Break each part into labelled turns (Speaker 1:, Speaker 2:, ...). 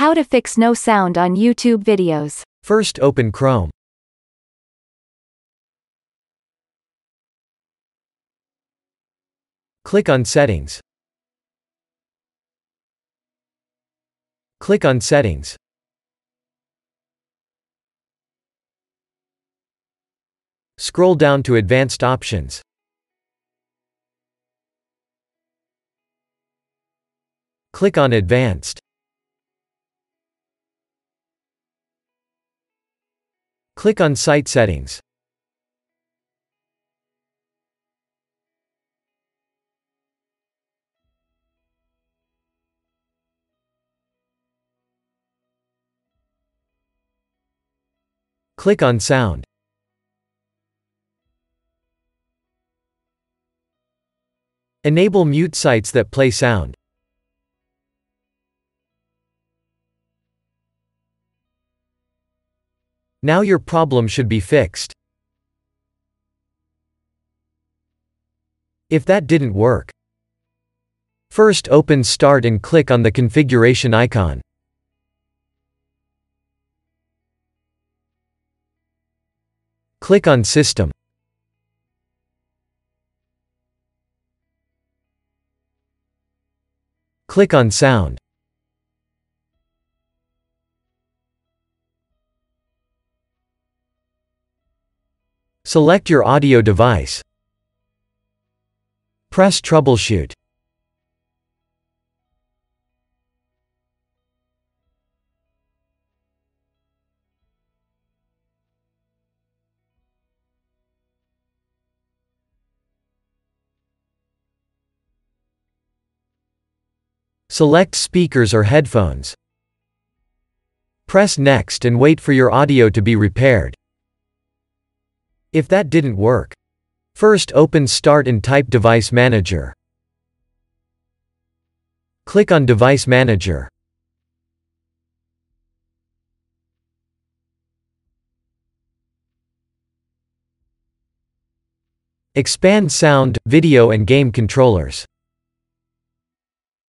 Speaker 1: How to fix no sound on YouTube videos.
Speaker 2: First open Chrome. Click on Settings. Click on Settings. Scroll down to Advanced Options. Click on Advanced. Click on Site Settings. Click on Sound. Enable mute sites that play sound. Now your problem should be fixed. If that didn't work, first open Start and click on the configuration icon. Click on System. Click on Sound. Select your audio device. Press Troubleshoot. Select speakers or headphones. Press Next and wait for your audio to be repaired. If that didn't work, first open Start and type Device Manager. Click on Device Manager. Expand sound, video and game controllers.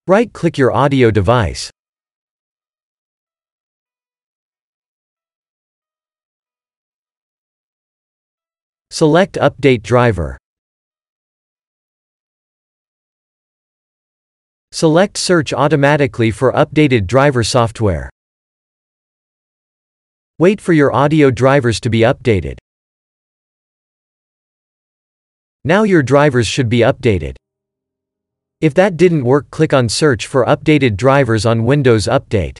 Speaker 2: Right-click your audio device. Select Update Driver. Select Search automatically for updated driver software. Wait for your audio drivers to be updated. Now your drivers should be updated. If that didn't work click on Search for updated drivers on Windows Update.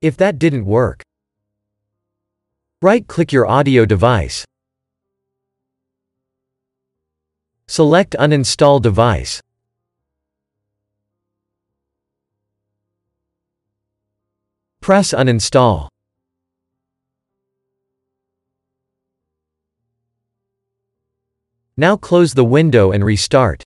Speaker 2: If that didn't work, right-click your audio device. Select Uninstall device. Press Uninstall. Now close the window and restart.